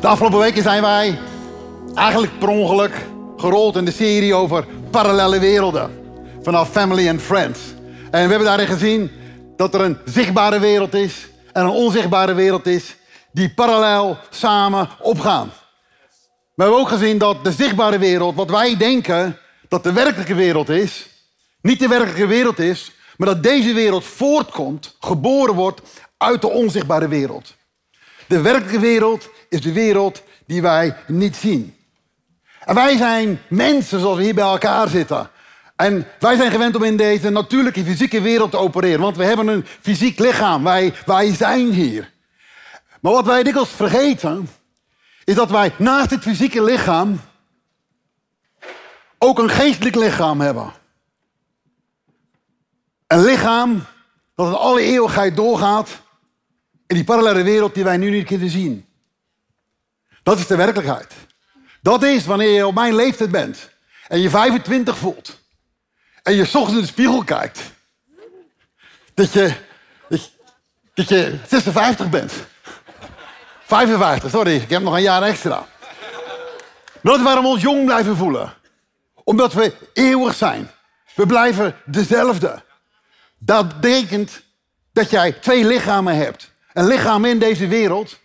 De afgelopen weken zijn wij eigenlijk per ongeluk gerold in de serie over parallele werelden. Vanaf Family and Friends. En we hebben daarin gezien dat er een zichtbare wereld is en een onzichtbare wereld is die parallel samen opgaan. We hebben ook gezien dat de zichtbare wereld, wat wij denken dat de werkelijke wereld is, niet de werkelijke wereld is, maar dat deze wereld voortkomt, geboren wordt uit de onzichtbare wereld. De werkelijke wereld is de wereld die wij niet zien. En wij zijn mensen zoals we hier bij elkaar zitten. En wij zijn gewend om in deze natuurlijke fysieke wereld te opereren. Want we hebben een fysiek lichaam. Wij, wij zijn hier. Maar wat wij dikwijls vergeten, is dat wij naast het fysieke lichaam ook een geestelijk lichaam hebben. Een lichaam dat in alle eeuwigheid doorgaat in die parallele wereld die wij nu niet kunnen zien. Dat is de werkelijkheid. Dat is wanneer je op mijn leeftijd bent en je 25 voelt en je ochtends in de spiegel kijkt, dat je, dat je 56 bent. 55, sorry, ik heb nog een jaar extra. Dat is waarom we ons jong blijven voelen. Omdat we eeuwig zijn. We blijven dezelfde. Dat betekent dat jij twee lichamen hebt. Een lichaam in deze wereld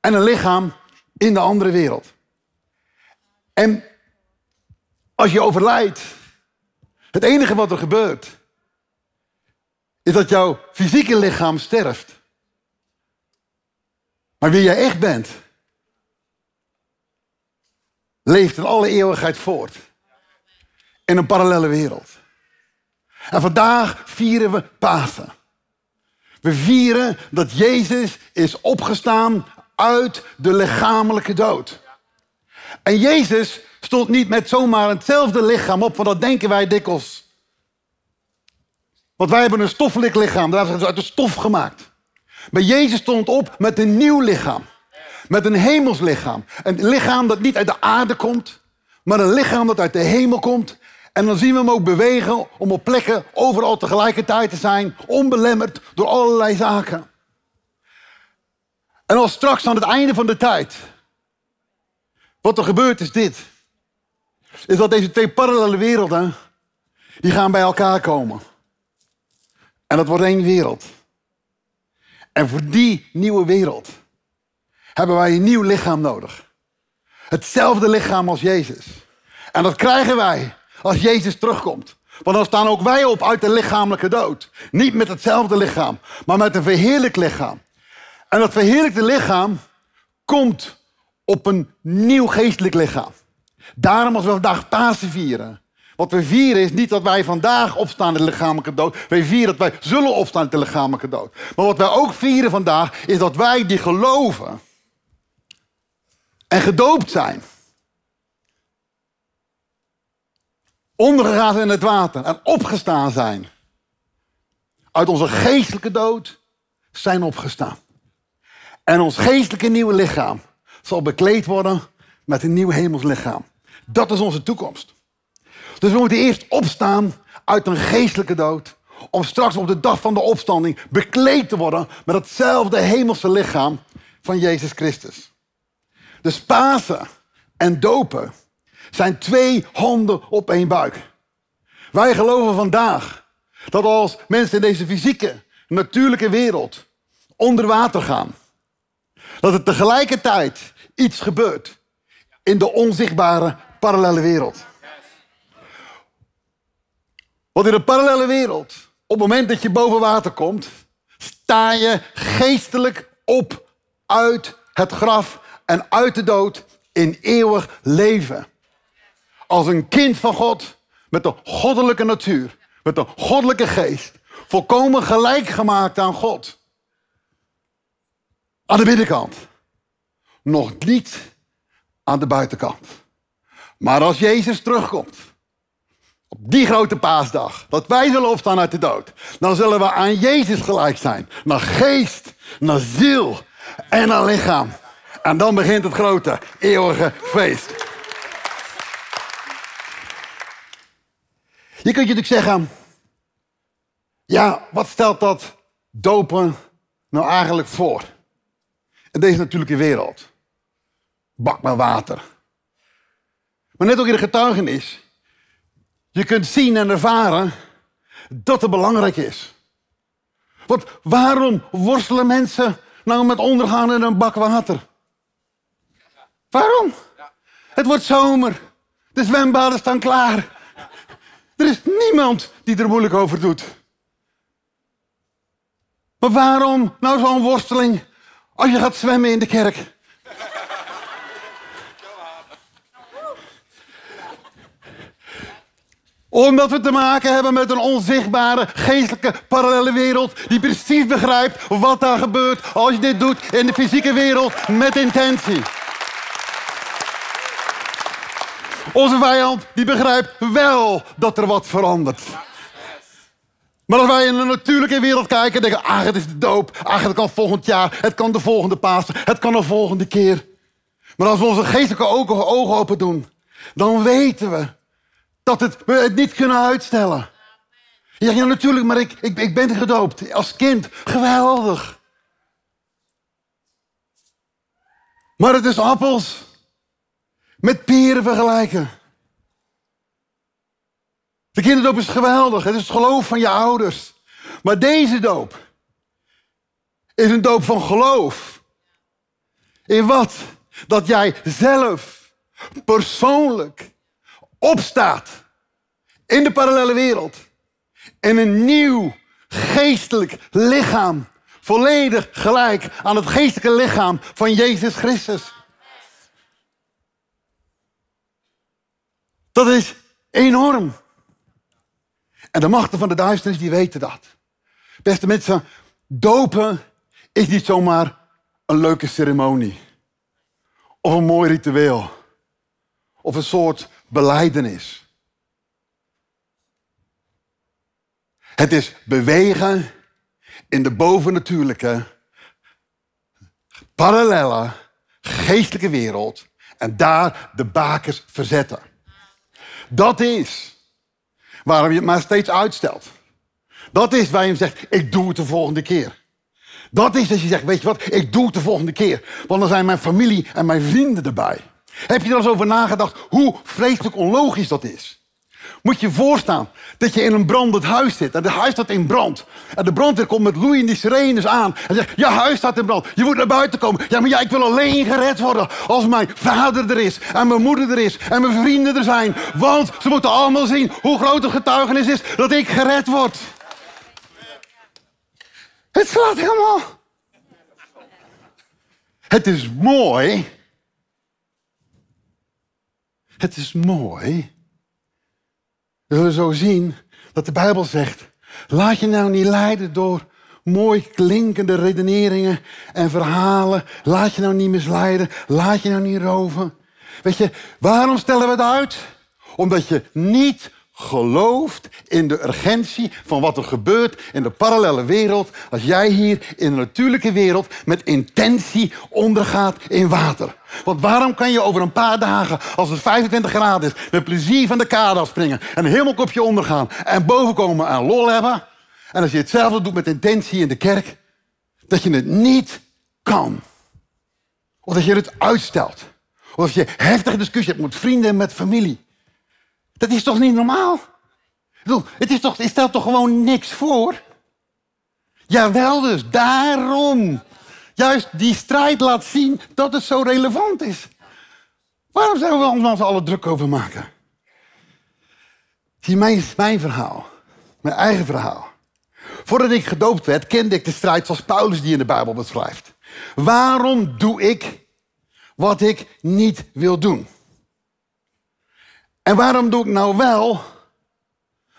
en een lichaam in de andere wereld. En als je overlijdt, het enige wat er gebeurt, is dat jouw fysieke lichaam sterft. Maar wie jij echt bent, leeft in alle eeuwigheid voort. In een parallele wereld. En vandaag vieren we Pasen. We vieren dat Jezus is opgestaan uit de lichamelijke dood. En Jezus stond niet met zomaar hetzelfde lichaam op, want dat denken wij dikwijls. Want wij hebben een stoffelijk lichaam, daar hebben ze uit de stof gemaakt. Maar Jezus stond op met een nieuw lichaam. Met een hemelslichaam. Een lichaam dat niet uit de aarde komt, maar een lichaam dat uit de hemel komt. En dan zien we hem ook bewegen om op plekken overal tegelijkertijd te zijn, onbelemmerd door allerlei zaken. En als straks aan het einde van de tijd, wat er gebeurt is dit. Is dat deze twee parallele werelden, die gaan bij elkaar komen. En dat wordt één wereld. En voor die nieuwe wereld hebben wij een nieuw lichaam nodig. Hetzelfde lichaam als Jezus. En dat krijgen wij als Jezus terugkomt. Want dan staan ook wij op uit de lichamelijke dood. Niet met hetzelfde lichaam, maar met een verheerlijk lichaam. En dat verheerlijkte lichaam komt op een nieuw geestelijk lichaam. Daarom als we vandaag Pasen vieren. Wat we vieren is niet dat wij vandaag opstaan in de lichamelijke dood. Wij vieren dat wij zullen opstaan in de lichamelijke dood. Maar wat wij ook vieren vandaag is dat wij die geloven en gedoopt zijn. Ondergegaan in het water en opgestaan zijn. Uit onze geestelijke dood zijn opgestaan. En ons geestelijke nieuwe lichaam zal bekleed worden met een nieuw hemelslichaam. Dat is onze toekomst. Dus we moeten eerst opstaan uit een geestelijke dood. Om straks op de dag van de opstanding bekleed te worden met hetzelfde hemelse lichaam van Jezus Christus. Dus Pasen en dopen zijn twee handen op één buik. Wij geloven vandaag dat als mensen in deze fysieke, natuurlijke wereld onder water gaan, dat er tegelijkertijd iets gebeurt in de onzichtbare parallele wereld. Want in de parallele wereld, op het moment dat je boven water komt, sta je geestelijk op uit het graf en uit de dood in eeuwig leven. Als een kind van God met de goddelijke natuur, met de goddelijke geest, volkomen gelijk gemaakt aan God. Aan de binnenkant. Nog niet aan de buitenkant. Maar als Jezus terugkomt, op die grote paasdag, dat wij zullen opstaan uit de dood, dan zullen we aan Jezus gelijk zijn. Naar geest, naar ziel en naar lichaam. En dan begint het grote, eeuwige feest. Je kunt je natuurlijk zeggen, ja, wat stelt dat dopen nou eigenlijk voor? In deze natuurlijke wereld. bak met water. Maar net ook in de getuigenis. Je kunt zien en ervaren dat het belangrijk is. Want waarom worstelen mensen nou met ondergaan in een bak water? Waarom? Het wordt zomer. De zwembaden staan klaar. Er is niemand die er moeilijk over doet. Maar waarom nou zo'n worsteling als je gaat zwemmen in de kerk? Omdat we te maken hebben met een onzichtbare, geestelijke, parallele wereld. Die precies begrijpt wat daar gebeurt als je dit doet in de fysieke wereld met intentie. Onze vijand die begrijpt wel dat er wat verandert. Maar als wij in de natuurlijke wereld kijken, denken ah, het is de doop. Ach, het kan volgend jaar. Het kan de volgende Pasen. Het kan de volgende keer. Maar als we onze geestelijke ogen, open doen, dan weten we dat het, we het niet kunnen uitstellen. Je ja natuurlijk, maar ik, ik, ik ben gedoopt als kind. Geweldig. Maar het is appels met peren vergelijken. De kinderdoop is geweldig. Het is het geloof van je ouders. Maar deze doop is een doop van geloof. In wat? Dat jij zelf persoonlijk opstaat in de parallele wereld. En een nieuw geestelijk lichaam. Volledig gelijk aan het geestelijke lichaam van Jezus Christus. Dat is enorm. En de machten van de duisternis, die weten dat. Beste mensen, dopen is niet zomaar een leuke ceremonie. Of een mooi ritueel. Of een soort beleidenis. Het is bewegen in de bovennatuurlijke, parallele, geestelijke wereld en daar de bakers verzetten. Dat is waarom je het maar steeds uitstelt. Dat is waar je zegt, ik doe het de volgende keer. Dat is als je zegt, weet je wat, ik doe het de volgende keer. Want dan zijn mijn familie en mijn vrienden erbij. Heb je er eens over nagedacht hoe vreselijk onlogisch dat is? Moet je voorstaan dat je in een brandend huis zit en het huis staat in brand. En de brandweer komt met loeiende sirenes aan en zegt, je huis staat in brand, je moet naar buiten komen. Ja, maar ja, ik wil alleen gered worden als mijn vader er is en mijn moeder er is en mijn vrienden er zijn. Want ze moeten allemaal zien hoe groot de getuigenis is dat ik gered word. Het slaat helemaal. Het is mooi. Het is mooi. We zullen zo zien dat de Bijbel zegt: laat je nou niet leiden door mooi klinkende redeneringen en verhalen. Laat je nou niet misleiden. Laat je nou niet roven. Weet je, waarom stellen we het uit? Omdat je niet gelooft in de urgentie van wat er gebeurt in de parallele wereld als jij hier in de natuurlijke wereld met intentie ondergaat in water. Want waarom kan je over een paar dagen, als het 25 graden is, met plezier van de kade afspringen en een hemelkopje ondergaan en bovenkomen en lol hebben? En als je hetzelfde doet met intentie in de kerk, dat je het niet kan. Of dat je het uitstelt. Of dat je heftige discussie hebt met vrienden en met familie. Dat is toch niet normaal? Het, is toch, het stelt toch gewoon niks voor? Jawel dus, daarom. Juist die strijd laat zien dat het zo relevant is. Waarom zouden we ons alle druk over maken? Zie, mijn, mijn verhaal. Mijn eigen verhaal. Voordat ik gedoopt werd, kende ik de strijd zoals Paulus die in de Bijbel beschrijft. Waarom doe ik wat ik niet wil doen? En waarom doe ik nou wel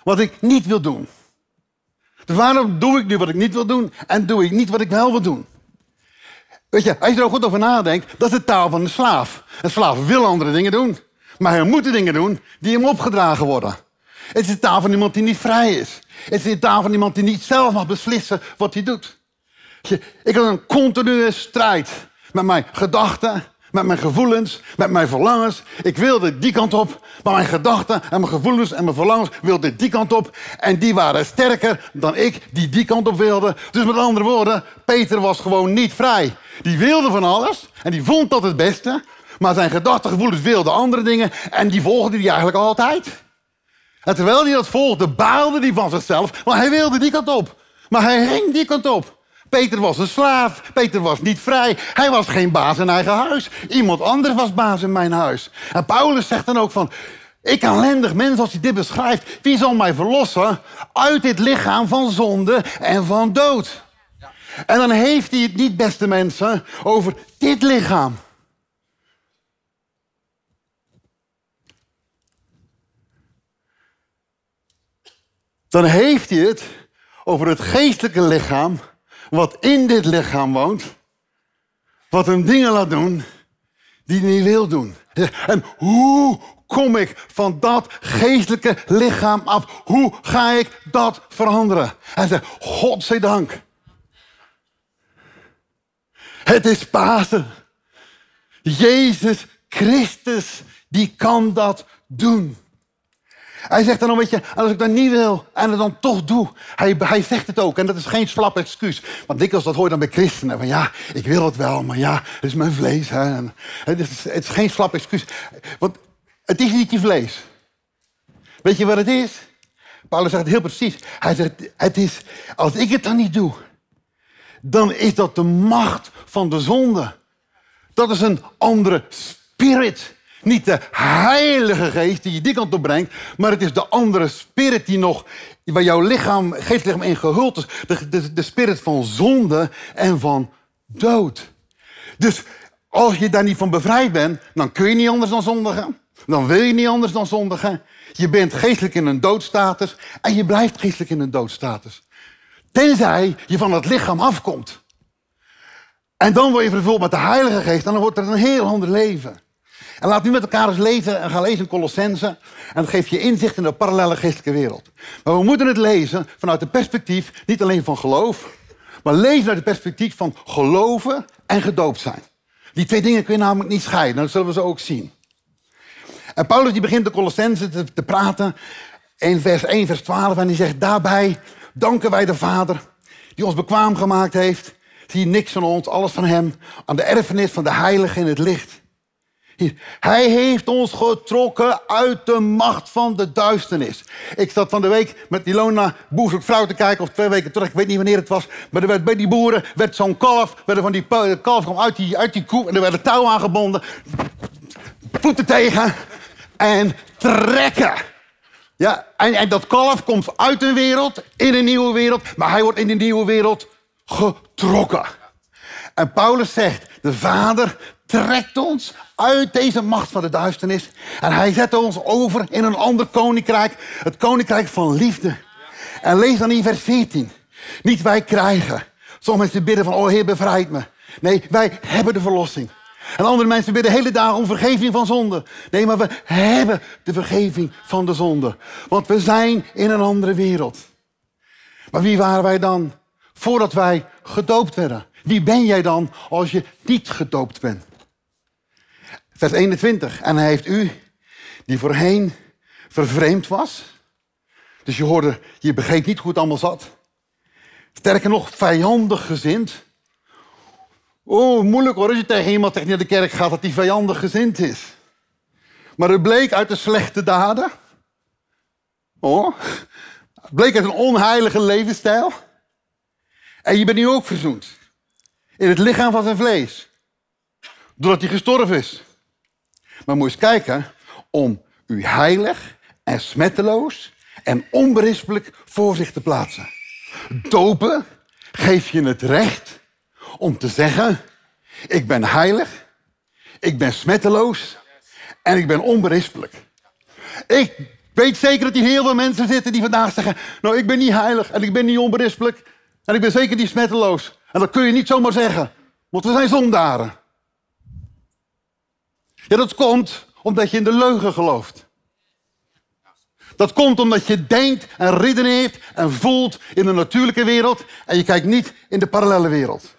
wat ik niet wil doen? Dus waarom doe ik nu wat ik niet wil doen en doe ik niet wat ik wel wil doen? Weet je, als je er goed over nadenkt, dat is de taal van de slaaf. Een slaaf wil andere dingen doen, maar hij moet de dingen doen die hem opgedragen worden. Het is de taal van iemand die niet vrij is. Het is de taal van iemand die niet zelf mag beslissen wat hij doet. Ik heb een continue strijd met mijn gedachten, met mijn gevoelens, met mijn verlangens. Ik wilde die kant op, maar mijn gedachten en mijn gevoelens en mijn verlangens wilden die kant op. En die waren sterker dan ik die die kant op wilde. Dus met andere woorden, Peter was gewoon niet vrij. Die wilde van alles en die vond dat het beste. Maar zijn gedachten, gevoelens wilden andere dingen en die volgde hij eigenlijk altijd. En terwijl hij dat volgde, baalde hij van zichzelf, want hij wilde die kant op. Maar hij ging die kant op. Peter was een slaaf. Peter was niet vrij. Hij was geen baas in eigen huis. Iemand anders was baas in mijn huis. En Paulus zegt dan ook van... Ik ellendig mens, als hij dit beschrijft... wie zal mij verlossen uit dit lichaam van zonde en van dood? En dan heeft hij het niet, beste mensen, over dit lichaam. Dan heeft hij het over het geestelijke lichaam, wat in dit lichaam woont, wat hem dingen laat doen die hij niet wil doen. En hoe kom ik van dat geestelijke lichaam af? Hoe ga ik dat veranderen? Hij zegt, godzijdank. Het is Pasen. Jezus Christus, die kan dat doen. Hij zegt dan een beetje, als ik dat niet wil en het dan toch doe. Hij, hij zegt het ook en dat is geen slap excuus. Want dikwijls dat hoor je dan bij christenen. Van ja, ik wil het wel, maar ja, het is mijn vlees. Hè. En het, is, het is geen slap excuus. Want het is niet je vlees. Weet je wat het is? Paulus zegt het heel precies. Hij zegt, het is, als ik het dan niet doe, dan is dat de macht van de zonde. Dat is een andere spirit. Niet de heilige geest die je die kant op brengt, maar het is de andere spirit die nog, waar jouw lichaam, geestlichaam in gehuld is. De, de, de spirit van zonde en van dood. Dus als je daar niet van bevrijd bent, dan kun je niet anders dan zondigen. Dan wil je niet anders dan zondigen. Je bent geestelijk in een doodstatus en je blijft geestelijk in een doodstatus. Tenzij je van het lichaam afkomt. En dan word je vervuld met de Heilige Geest en dan wordt er een heel ander leven. En laat nu met elkaar eens lezen en ga lezen Colossense. En dat geeft je inzicht in de parallele geestelijke wereld. Maar we moeten het lezen vanuit het perspectief niet alleen van geloof, maar lezen uit het perspectief van geloven en gedoopt zijn. Die twee dingen kun je namelijk niet scheiden. Dat zullen we zo ook zien. En Paulus die begint de Colossense te, te praten in vers 1, vers 12. En die zegt, daarbij danken wij de Vader die ons bekwaam gemaakt heeft. Zie niks van ons, alles van hem. Aan de erfenis van de heilige in het licht. Hij heeft ons getrokken uit de macht van de duisternis. Ik zat van de week met Ilona boer vrouw te kijken, of twee weken terug, ik weet niet wanneer het was. Maar er werd bij die boeren werd zo'n kalf, werd van die kalf kwam uit die, uit die koe en er werd een touw aangebonden. Voeten tegen en trekken. Ja, en, en dat kalf komt uit een wereld, in een nieuwe wereld, maar hij wordt in die nieuwe wereld getrokken. En Paulus zegt, de Vader trekt ons uit deze macht van de duisternis. En hij zet ons over in een ander koninkrijk. Het koninkrijk van liefde. En lees dan in vers 14. Niet wij krijgen. Sommige mensen bidden van, oh Heer, bevrijd me. Nee, wij hebben de verlossing. En andere mensen bidden hele dagen om vergeving van zonde. Nee, maar we hebben de vergeving van de zonde. Want we zijn in een andere wereld. Maar wie waren wij dan voordat wij gedoopt werden? Wie ben jij dan als je niet gedoopt bent? Vers 21. En hij heeft u, die voorheen vervreemd was. Dus je hoorde, je begreep niet hoe het allemaal zat. Sterker nog, vijandig gezind. Oh, moeilijk hoor als je tegen iemand tegen de kerk gaat dat die vijandig gezind is. Maar het bleek uit de slechte daden. Oh, het bleek uit een onheilige levensstijl. En je bent nu ook verzoend. In het lichaam van zijn vlees. Doordat hij gestorven is. Maar moet eens kijken om u heilig en smetteloos en onberispelijk voor zich te plaatsen. Dopen geeft je het recht om te zeggen: Ik ben heilig, ik ben smetteloos en ik ben onberispelijk. Ik weet zeker dat hier heel veel mensen zitten die vandaag zeggen: Nou, ik ben niet heilig en ik ben niet onberispelijk en ik ben zeker niet smetteloos. En dat kun je niet zomaar zeggen, want we zijn zondaren. Ja, dat komt omdat je in de leugen gelooft. Dat komt omdat je denkt en redeneert en voelt in de natuurlijke wereld en je kijkt niet in de parallele wereld.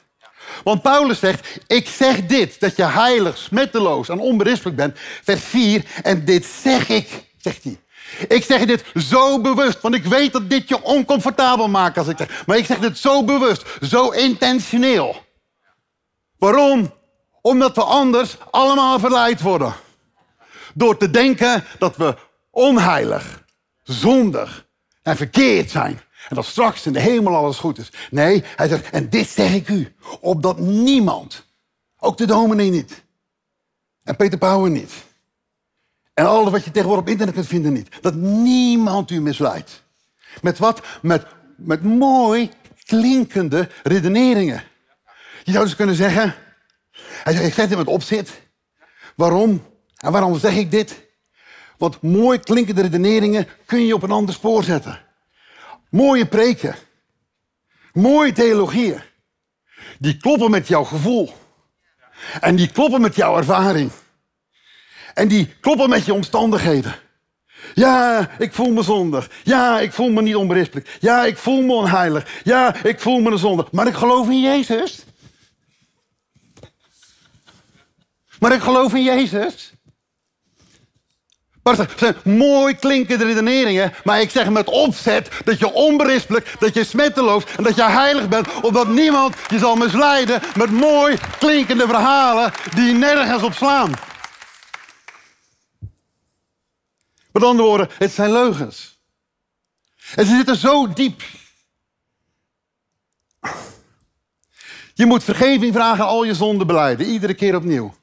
Want Paulus zegt, ik zeg dit, dat je heilig, smetteloos en onberispelijk bent. Vers 4, en dit zeg ik, zegt hij. Ik zeg dit zo bewust, want ik weet dat dit je oncomfortabel maakt als ik zeg. Maar ik zeg dit zo bewust, zo intentioneel. Waarom? Omdat we anders allemaal verleid worden. Door te denken dat we onheilig, zondig en verkeerd zijn. En dat straks in de hemel alles goed is. Nee, hij zegt, en dit zeg ik u. Opdat niemand, ook de dominee niet. En Peter Pauwen niet. En alles wat je tegenwoordig op internet kunt vinden niet. Dat niemand u misleidt. Met wat? Met, met mooi klinkende redeneringen. Je zou dus kunnen zeggen, hij zegt, ik zeg dit met opzet. Waarom? En waarom zeg ik dit? Want mooi klinkende redeneringen kun je op een ander spoor zetten. Mooie preken. Mooie theologieën. Die kloppen met jouw gevoel. En die kloppen met jouw ervaring. En die kloppen met je omstandigheden. Ja, ik voel me zondig. Ja, ik voel me niet onberispelijk. Ja, ik voel me onheilig. Ja, ik voel me een zondig. Maar ik geloof in Jezus. Maar ik geloof in Jezus. Maar het zijn mooi klinkende redeneringen. Maar ik zeg met opzet dat je onberispelijk, dat je smetteloos en dat je heilig bent. Omdat niemand je zal misleiden met mooi klinkende verhalen die nergens op slaan. Met andere woorden, het zijn leugens. En ze zitten zo diep. Je moet vergeving vragen, al je zonden beleiden, iedere keer opnieuw.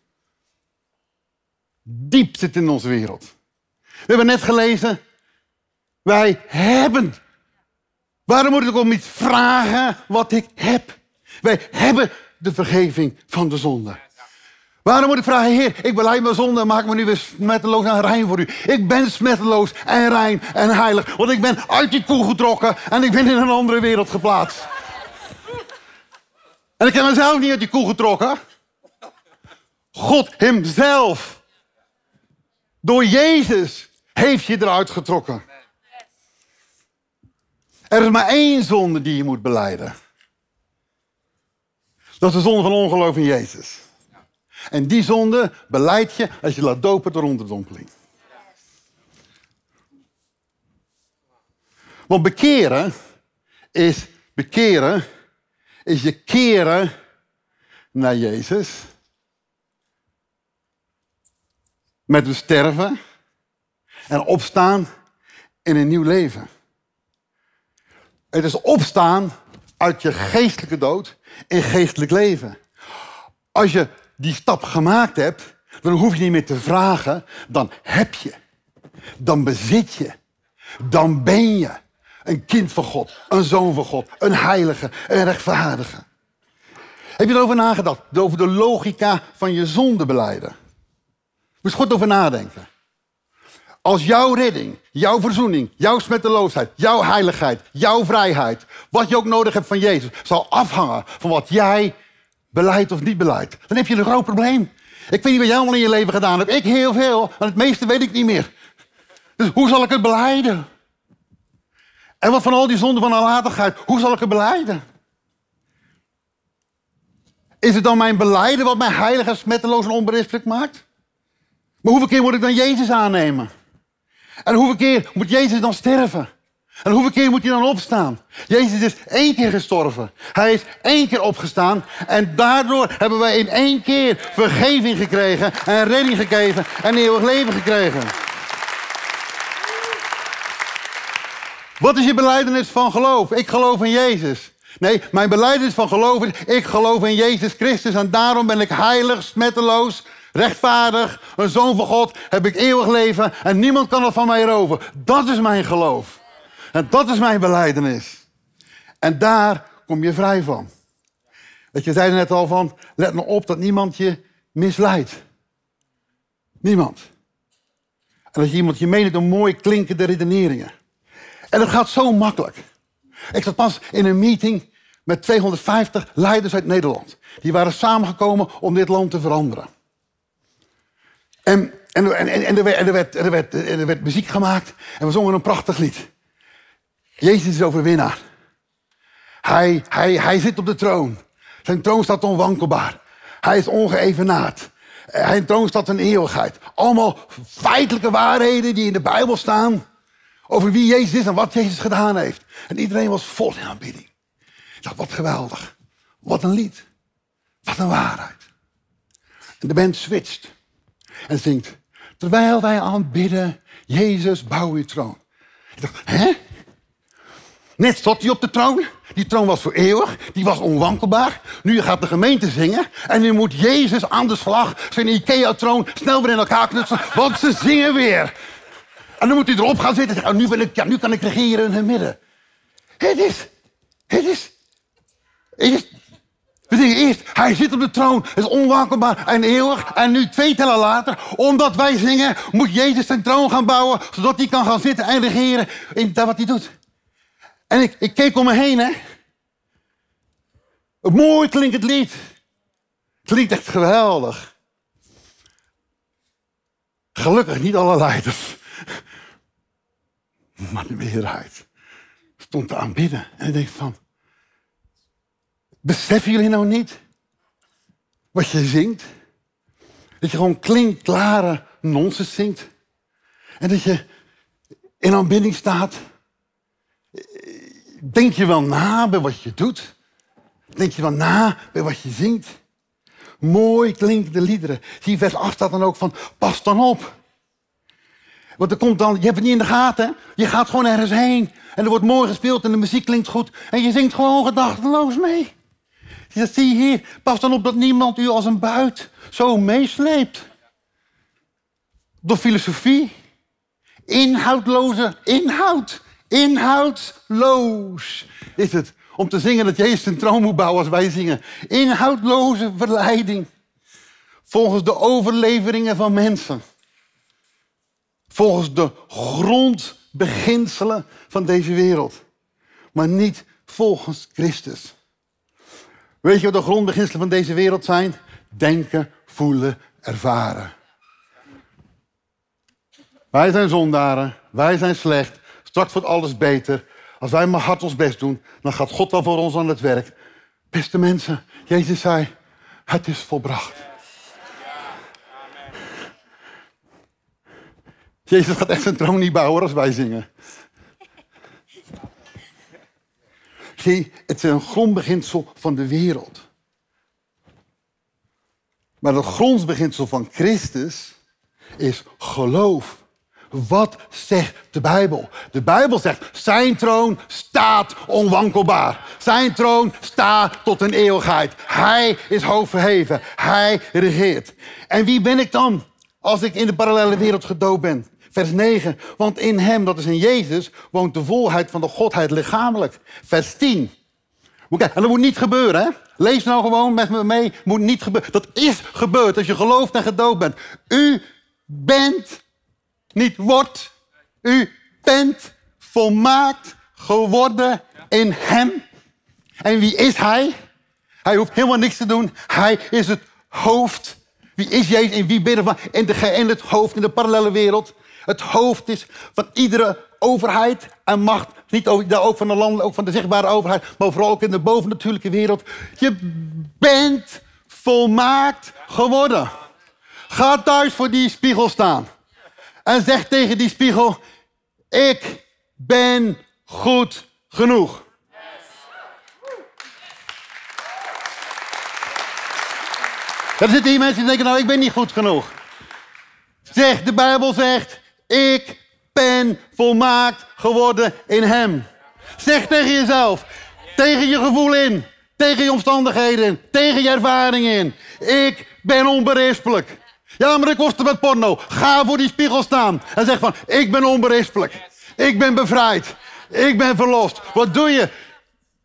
Diep zit in onze wereld. We hebben net gelezen, wij hebben. Waarom moet ik om iets vragen wat ik heb? Wij hebben de vergeving van de zonde. Waarom moet ik vragen, Heer, ik beleid mijn zonde en maak me nu weer smetteloos en rein voor u. Ik ben smetteloos en rein en heilig, want ik ben uit die koe getrokken en ik ben in een andere wereld geplaatst. En ik heb mezelf niet uit die koe getrokken. God hemzelf. Door Jezus heeft je eruit getrokken. Er is maar één zonde die je moet beleiden. Dat is de zonde van ongeloof in Jezus. En die zonde beleid je als je laat dopen door onderdompeling. Want bekeren is bekeren is je keren naar Jezus. Met een sterven en opstaan in een nieuw leven. Het is opstaan uit je geestelijke dood in geestelijk leven. Als je die stap gemaakt hebt, dan hoef je niet meer te vragen, dan heb je. Dan bezit je. Dan ben je een kind van God, een zoon van God, een heilige, een rechtvaardige. Heb je erover nagedacht? Over de logica van je zonde beleiden. Moet je goed over nadenken. Als jouw redding, jouw verzoening, jouw smetteloosheid, jouw heiligheid, jouw vrijheid, wat je ook nodig hebt van Jezus, zal afhangen van wat jij beleidt of niet beleidt, dan heb je een groot probleem. Ik weet niet wat jij allemaal in je leven gedaan hebt. Ik heel veel, maar het meeste weet ik niet meer. Dus hoe zal ik het beleiden? En wat van al die zonden van nalatigheid, hoe zal ik het beleiden? Is het dan mijn beleiden wat mij heilig en smetteloos en onberispelijk maakt? Maar hoeveel keer moet ik dan Jezus aannemen? En hoeveel keer moet Jezus dan sterven? En hoeveel keer moet hij dan opstaan? Jezus is één keer gestorven. Hij is één keer opgestaan. En daardoor hebben wij in één keer vergeving gekregen. En redding gekregen. En eeuwig leven gekregen. Wat is je beleidenis van geloof? Ik geloof in Jezus. Nee, mijn beleidenis van geloof is, ik geloof in Jezus Christus. En daarom ben ik heilig, smetteloos, rechtvaardig, een zoon van God. Heb ik eeuwig leven en niemand kan dat van mij roven. Dat is mijn geloof. En dat is mijn beleidenis. En daar kom je vrij van. Dat je zei net al van, let nou op dat niemand je misleidt. Niemand. En dat je iemand je meeneemt om mooi klinkende redeneringen. En dat gaat zo makkelijk. Ik zat pas in een meeting met 250 leiders uit Nederland. Die waren samengekomen om dit land te veranderen. En, en, en, en, er, werd, er, werd, er, werd, er werd muziek gemaakt en we zongen een prachtig lied. Jezus is overwinnaar. Hij, hij, hij zit op de troon. Zijn troon staat onwankelbaar. Hij is ongeëvenaard. Zijn troon staat in eeuwigheid. Allemaal feitelijke waarheden die in de Bijbel staan. Over wie Jezus is en wat Jezus gedaan heeft. En iedereen was vol in aanbidding. Ik dacht, wat geweldig. Wat een lied. Wat een waarheid. En de band switcht. En zingt, terwijl wij aanbidden, Jezus, bouw uw troon. Ik dacht, hè? Net zat hij op de troon. Die troon was voor eeuwig. Die was onwankelbaar. Nu gaat de gemeente zingen. En nu moet Jezus aan de slag zijn Ikea-troon snel weer in elkaar knutselen. Want ze zingen weer. En dan moet hij erop gaan zitten. En zeggen, nu, ben ik, ja, nu kan ik regeren in hun midden. Het is... Het is... Het is... Eerst, hij zit op de troon, is onwankelbaar en eeuwig. En nu twee tellen later, omdat wij zingen, moet Jezus zijn troon gaan bouwen, zodat hij kan gaan zitten en regeren in dat wat hij doet. En ik, ik keek om me heen, hè. Mooi klinkt het lied. Klinkt echt geweldig. Gelukkig niet alle leiders. Maar de meerderheid stond te aanbidden. En ik denk van, beseffen jullie nou niet wat je zingt? Dat je gewoon klinkklare nonsens zingt. En dat je in aanbidding staat. Denk je wel na bij wat je doet? Denk je wel na bij wat je zingt? Mooi klinkende liederen. Zie vers 8 staat dan ook van, pas dan op. Want er komt dan, je hebt het niet in de gaten. Je gaat gewoon ergens heen. En er wordt mooi gespeeld en de muziek klinkt goed. En je zingt gewoon gedachteloos mee. Dat zie hier. Pas dan op dat niemand u als een buit zo meesleept. Door filosofie. Inhoudloze inhoud. Inhoudloos is het om te zingen dat Jezus een troon moet bouwen als wij zingen. Inhoudloze verleiding. Volgens de overleveringen van mensen. Volgens de grondbeginselen van deze wereld. Maar niet volgens Christus. Weet je wat de grondbeginselen van deze wereld zijn? Denken, voelen, ervaren. Wij zijn zondaren, wij zijn slecht, straks wordt alles beter. Als wij maar hard ons best doen, dan gaat God wel voor ons aan het werk. Beste mensen, Jezus zei, het is volbracht. Jezus gaat echt zijn troon niet bouwen als wij zingen. Zie, het is een grondbeginsel van de wereld. Maar het grondbeginsel van Christus is geloof. Wat zegt de Bijbel? De Bijbel zegt, zijn troon staat onwankelbaar. Zijn troon staat tot een eeuwigheid. Hij is hoog verheven. Hij regeert. En wie ben ik dan als ik in de parallele wereld gedood ben? Vers 9, want in hem, dat is in Jezus, woont de volheid van de Godheid lichamelijk. Vers 10. En dat moet niet gebeuren, hè? Lees nou gewoon met me mee. Moet niet gebeuren. Dat is gebeurd als je gelooft en gedood bent. U bent, niet wordt, u bent volmaakt geworden in hem. En wie is hij? Hij hoeft helemaal niks te doen. Hij is het hoofd. Wie is Jezus en wie bidden van? In, de, in het hoofd, in de parallele wereld het hoofd is van iedere overheid en macht. Niet ook van de landen, ook van de zichtbare overheid, maar vooral ook in de bovennatuurlijke wereld. Je bent volmaakt geworden. Ga thuis voor die spiegel staan. En zeg tegen die spiegel, ik ben goed genoeg. Er zitten hier mensen die denken, nou ik ben niet goed genoeg. Zeg, de Bijbel zegt, ik ben volmaakt geworden in Hem. Zeg tegen jezelf, tegen je gevoel in, tegen je omstandigheden, tegen je ervaringen in. Ik ben onberispelijk. Ja, maar ik worste met porno. Ga voor die spiegel staan en zeg van, ik ben onberispelijk. Ik ben bevrijd. Ik ben verlost. Wat doe je?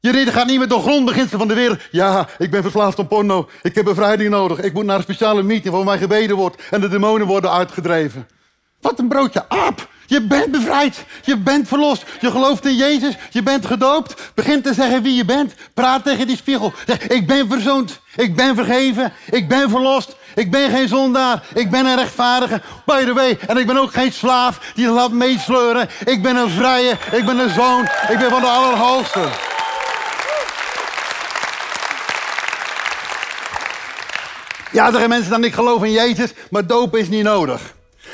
Je reden gaat niet met de grondbeginselen van de wereld. Ja, ik ben verslaafd aan porno. Ik heb bevrijding nodig. Ik moet naar een speciale meeting waar mij gebeden wordt en de demonen worden uitgedreven. Wat een broodje aap. Je bent bevrijd. Je bent verlost. Je gelooft in Jezus. Je bent gedoopt. Begin te zeggen wie je bent. Praat tegen die spiegel. Zeg, ik ben verzoend. Ik ben vergeven. Ik ben verlost. Ik ben geen zondaar. Ik ben een rechtvaardige. By the way. En ik ben ook geen slaaf die laat meesleuren. Ik ben een vrije. Ik ben een zoon. Ik ben van de Allerhoogste. Ja, zijn mensen dan ik geloof in Jezus, maar dopen is niet nodig.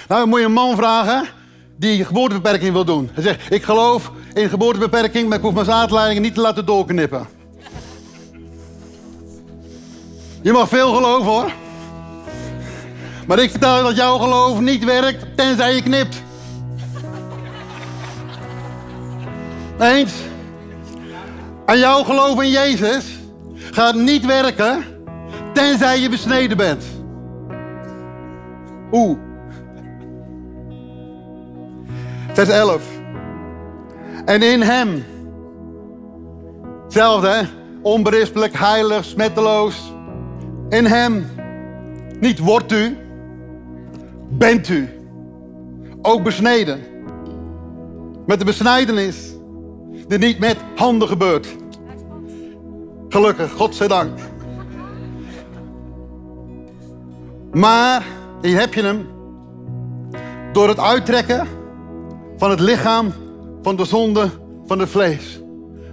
Nou, dan moet je een man vragen die geboortebeperking wil doen. Hij zegt, ik geloof in geboortebeperking, maar ik hoef mijn zaadleidingen niet te laten doorknippen. Je mag veel geloven hoor. Maar ik vertel je dat jouw geloof niet werkt tenzij je knipt. Eens? En jouw geloof in Jezus gaat niet werken tenzij je besneden bent. Oeh. Vers 11. En in hem, hetzelfde hè, onberispelijk, heilig, smetteloos. In hem, niet wordt u, bent u. Ook besneden. Met de besnijdenis die niet met handen gebeurt. Gelukkig, godzijdank. Maar, hier heb je hem, door het uittrekken van het lichaam van de zonde van het vlees.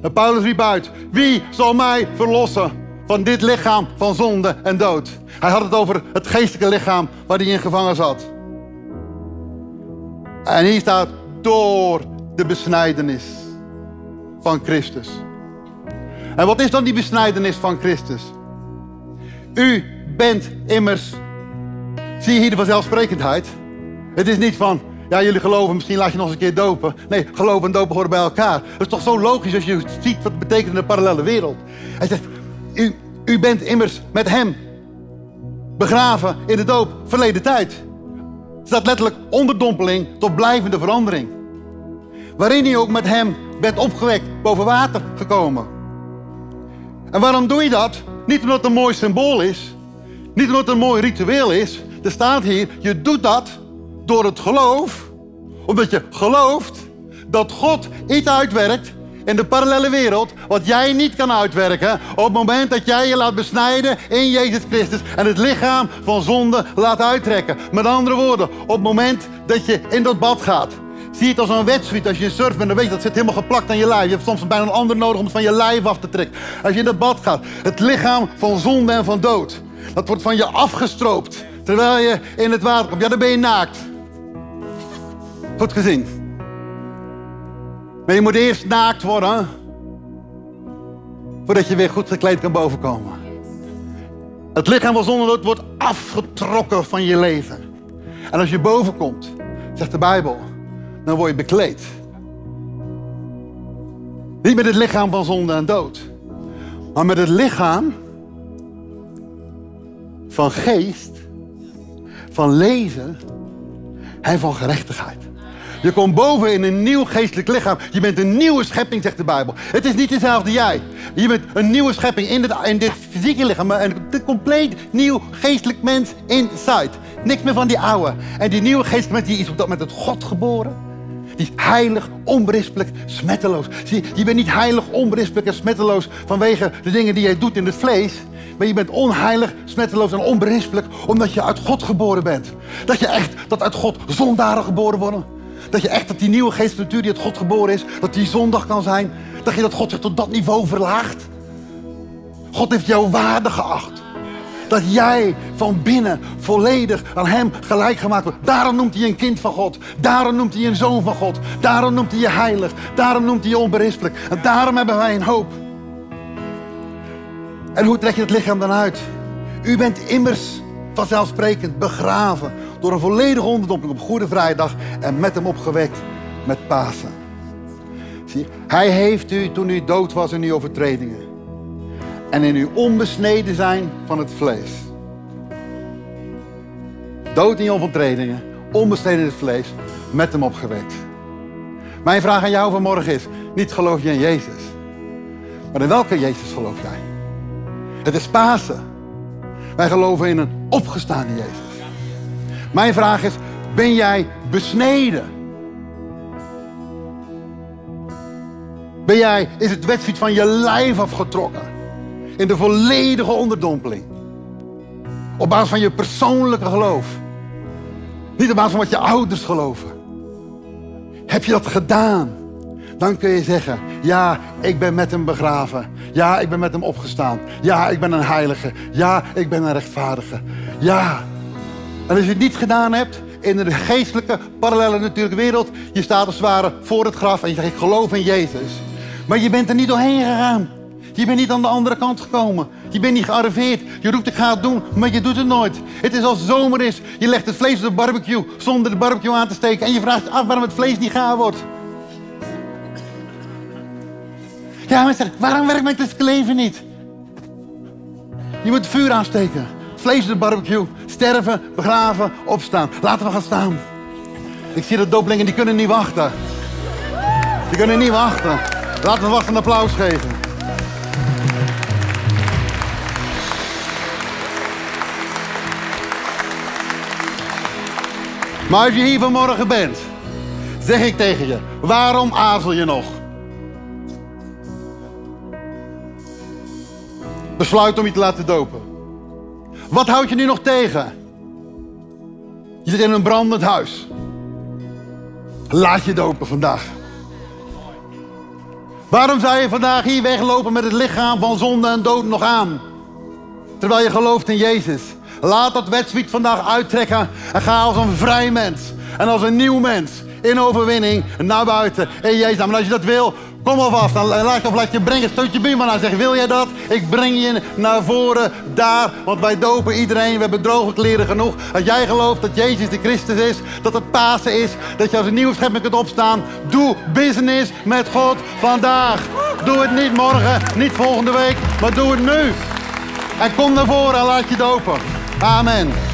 En Paulus riep uit, wie zal mij verlossen van dit lichaam van zonde en dood? Hij had het over het geestelijke lichaam waar hij in gevangen zat. En hier staat, door de besnijdenis van Christus. En wat is dan die besnijdenis van Christus? U bent immers, zie hier de vanzelfsprekendheid? Het is niet van, ja, jullie geloven, misschien laat je nog eens een keer dopen. Nee, geloven en dopen horen bij elkaar. Dat is toch zo logisch als je ziet wat het betekent in de parallele wereld. Hij zegt, u, u bent immers met hem begraven in de doop verleden tijd. Het staat letterlijk onderdompeling tot blijvende verandering. Waarin u ook met hem bent opgewekt, boven water gekomen. En waarom doe je dat? Niet omdat het een mooi symbool is. Niet omdat het een mooi ritueel is. Er staat hier, je doet dat door het geloof. Omdat je gelooft dat God iets uitwerkt in de parallele wereld, wat jij niet kan uitwerken, op het moment dat jij je laat besnijden in Jezus Christus en het lichaam van zonde laat uittrekken. Met andere woorden, op het moment dat je in dat bad gaat, zie het als een wedstrijd. Als je surft bent, dan weet je dat zit helemaal geplakt aan je lijf. Je hebt soms bijna een ander nodig om het van je lijf af te trekken. Als je in dat bad gaat, het lichaam van zonde en van dood, dat wordt van je afgestroopt. Terwijl je in het water komt. Ja, dan ben je naakt. Goed gezien. Maar je moet eerst naakt worden. Voordat je weer goed gekleed kan bovenkomen. Het lichaam van zonde wordt afgetrokken van je leven. En als je boven komt, zegt de Bijbel, dan word je bekleed. Niet met het lichaam van zonde en dood. Maar met het lichaam van geest, van leven en van gerechtigheid. Je komt boven in een nieuw geestelijk lichaam. Je bent een nieuwe schepping, zegt de Bijbel. Het is niet dezelfde jij. Je bent een nieuwe schepping in, het, in dit fysieke lichaam, maar een compleet nieuw geestelijk mens inside. Niks meer van die oude. En die nieuwe geestelijke mens die is op dat moment uit God geboren. Die is heilig, onberispelijk, smetteloos. Zie, je bent niet heilig, onberispelijk en smetteloos vanwege de dingen die jij doet in het vlees. Maar je bent onheilig, smetteloos en onberispelijk omdat je uit God geboren bent. Dat je echt, dat uit God zondaren geboren worden. Dat je echt, dat die nieuwe geestelijke natuur die uit God geboren is, dat die zondag kan zijn. Dat je dat God zich tot dat niveau verlaagt. God heeft jou waarde geacht. Dat jij van binnen volledig aan Hem gelijk gemaakt wordt. Daarom noemt hij een kind van God. Daarom noemt hij een zoon van God. Daarom noemt hij je heilig. Daarom noemt hij je onberispelijk. En daarom hebben wij een hoop. En hoe trek je het lichaam dan uit? U bent immers vanzelfsprekend begraven door een volledige onderdompeling op Goede Vrijdag en met hem opgewekt met Pasen. Zie, hij heeft u toen u dood was in uw overtredingen en in uw onbesneden zijn van het vlees. Dood in je overtredingen, onbesneden in het vlees, met hem opgewekt. Mijn vraag aan jou vanmorgen is, niet geloof je in Jezus, maar in welke Jezus geloof jij? Het is Pasen. Wij geloven in een opgestaande Jezus. Mijn vraag is, ben jij besneden? Ben jij, is het wedstrijd van je lijf afgetrokken? In de volledige onderdompeling. Op basis van je persoonlijke geloof. Niet op basis van wat je ouders geloven. Heb je dat gedaan? Dan kun je zeggen, ja, ik ben met hem begraven. Ja, ik ben met hem opgestaan. Ja, ik ben een heilige. Ja, ik ben een rechtvaardige. Ja. En als je het niet gedaan hebt, in de geestelijke, parallele natuurlijke wereld, je staat als ware voor het graf en je zegt, ik geloof in Jezus. Maar je bent er niet doorheen gegaan. Je bent niet aan de andere kant gekomen. Je bent niet gearriveerd. Je roept ik ga het doen, maar je doet het nooit. Het is als zomer is. Je legt het vlees op de barbecue zonder de barbecue aan te steken. En je vraagt af waarom het vlees niet gaar wordt. Ja, mensen, waarom werkt mijn leven niet? Je moet het vuur aansteken. Vlees de barbecue. Sterven, begraven, opstaan. Laten we gaan staan. Ik zie de dooplingen, die kunnen niet wachten. Die kunnen niet wachten. Laten we wachten een applaus geven. Maar als je hier vanmorgen bent, zeg ik tegen je, waarom aarzel je nog? Besluit om je te laten dopen. Wat houdt je nu nog tegen? Je zit in een brandend huis. Laat je dopen vandaag. Waarom zou je vandaag hier weglopen met het lichaam van zonde en dood nog aan? Terwijl je gelooft in Jezus. Laat dat wedstrijd vandaag uittrekken en ga als een vrij mens. En als een nieuw mens in overwinning naar buiten in Jezus. Maar als je dat wil, kom alvast. Dan laat je, of laat je brengen, stoot je buurman aan. Zeg, wil jij dat? Ik breng je naar voren daar. Want wij dopen iedereen. We hebben droge kleren genoeg. Als jij gelooft dat Jezus de Christus is, dat het Pasen is, dat je als een nieuwe schepping kunt opstaan. Doe business met God vandaag. Doe het niet morgen, niet volgende week, maar doe het nu. En kom naar voren en laat je dopen. Amen.